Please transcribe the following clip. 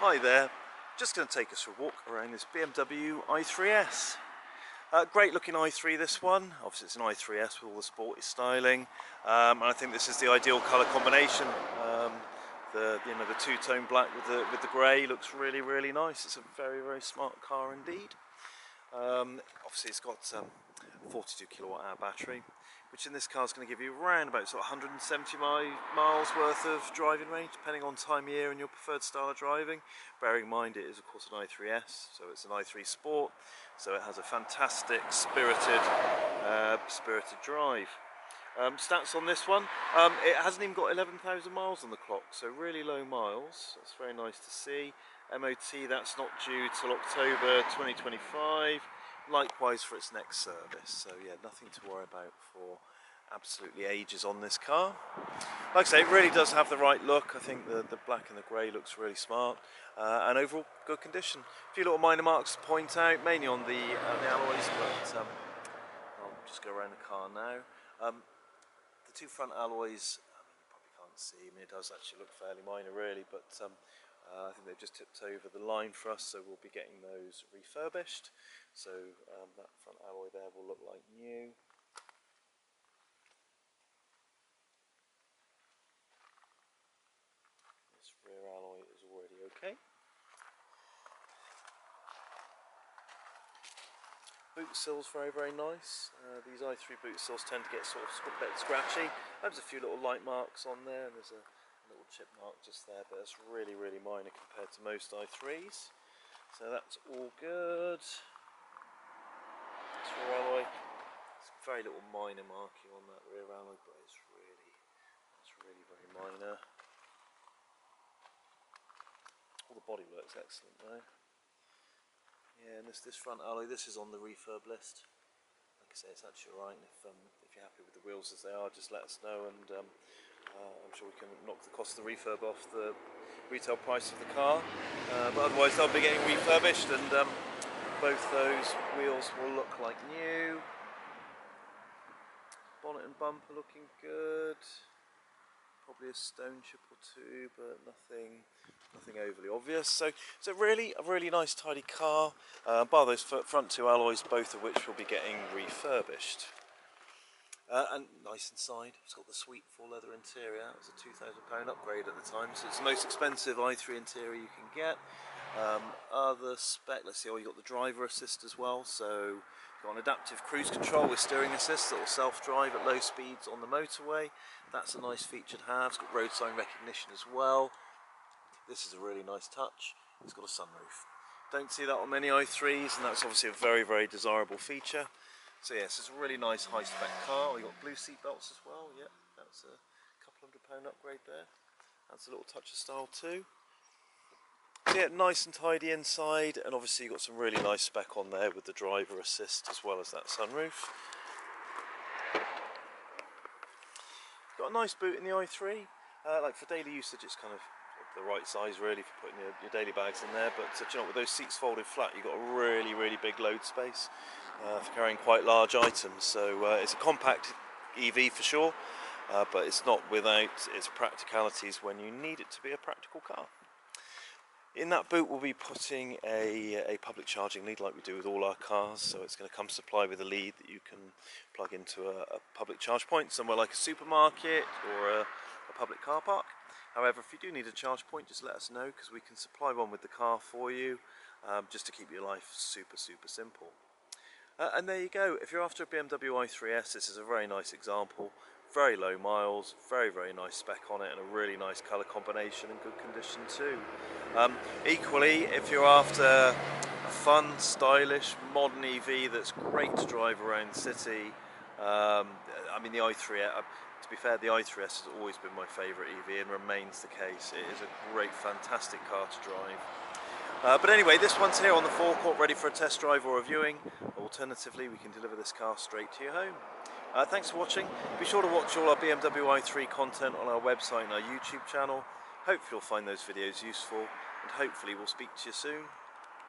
Hi there, just going to take us for a walk around this BMW i3S. Uh, great looking i3 this one, obviously it's an i3S with all the sporty styling um, and I think this is the ideal colour combination. Um, the you know the two-tone black with the with the grey looks really really nice. It's a very very smart car indeed. Um, obviously it's got um, 42 kilowatt hour battery which in this car is going to give you around about sort of 170 mi miles worth of driving range depending on time of year and your preferred style of driving. Bearing in mind it is of course an i3s so it's an i3 sport so it has a fantastic spirited uh, spirited drive um, stats on this one. Um, it hasn't even got 11,000 miles on the clock so really low miles. That's very nice to see. MOT that's not due till October 2025 likewise for its next service. So yeah nothing to worry about for absolutely ages on this car. Like I say it really does have the right look. I think the, the black and the grey looks really smart uh, and overall good condition. A few little minor marks to point out mainly on the, uh, the alloys but um, I'll just go around the car now. Um, two front alloys I mean, you probably can't see I mean it does actually look fairly minor really but um, uh, I think they've just tipped over the line for us, so we'll be getting those refurbished. So um, that front alloy there will look like new. This rear alloy is already okay. Boot sills very very nice. Uh, these i3 boot sills tend to get sort of a bit scratchy. There's a few little light marks on there, and there's a little chip mark just there, but it's really really minor compared to most i3s. So that's all good. This rear alloy, it's very little minor marking on that rear alloy, but it's really, it's really very minor. All the bodywork's excellent though. Yeah, and this this front alloy, this is on the refurb list. Like I say, it's actually alright. If um, if you're happy with the wheels as they are, just let us know, and um, uh, I'm sure we can knock the cost of the refurb off the retail price of the car. Uh, but otherwise, they'll be getting refurbished, and um, both those wheels will look like new. Bonnet and bumper looking good probably a stone chip or two, but nothing, nothing overly obvious. So, so really a really nice, tidy car. Uh, bar those front two alloys, both of which will be getting refurbished. Uh, and nice inside. It's got the sweet full leather interior. It was a two thousand pound upgrade at the time, so it's the most expensive i3 interior you can get. Um, other spec, let's see, oh, you got the driver assist as well. So got adaptive cruise control with steering assist that will self-drive at low speeds on the motorway. That's a nice feature to have. It's got road sign recognition as well. This is a really nice touch. It's got a sunroof. Don't see that on many i3s, and that's obviously a very, very desirable feature. So yes, it's a really nice high-spec car. We've got blue seat belts as well. Yep, that's a couple hundred pound upgrade there. That's a little touch of style too. Yeah, nice and tidy inside, and obviously you've got some really nice spec on there with the driver assist as well as that sunroof. Got a nice boot in the i3. Uh, like for daily usage, it's kind of the right size really for putting your, your daily bags in there. But uh, you know, with those seats folded flat, you've got a really, really big load space uh, for carrying quite large items. So uh, it's a compact EV for sure, uh, but it's not without its practicalities when you need it to be a practical car. In that boot we'll be putting a, a public charging lead like we do with all our cars so it's going to come supplied with a lead that you can plug into a, a public charge point somewhere like a supermarket or a, a, public car park. However if you do need a charge point just let us know because we can supply one with the car for you um, just to keep your life super super simple. Uh, and there you go, if you're after a BMW i3S this is a very nice example very low miles, very very nice spec on it and a really nice colour combination and good condition too. Um, equally, if you're after a fun, stylish, modern EV that's great to drive around the city, um, I mean the i3, uh, to be fair, the i3S has always been my favourite EV and remains the case. It is a great, fantastic car to drive. Uh, but anyway, this one's here on the forecourt ready for a test drive or a viewing. Alternatively, we can deliver this car straight to your home. Uh, thanks for watching. Be sure to watch all our BMW i3 content on our website and our YouTube channel. Hopefully you'll find those videos useful and hopefully we'll speak to you soon.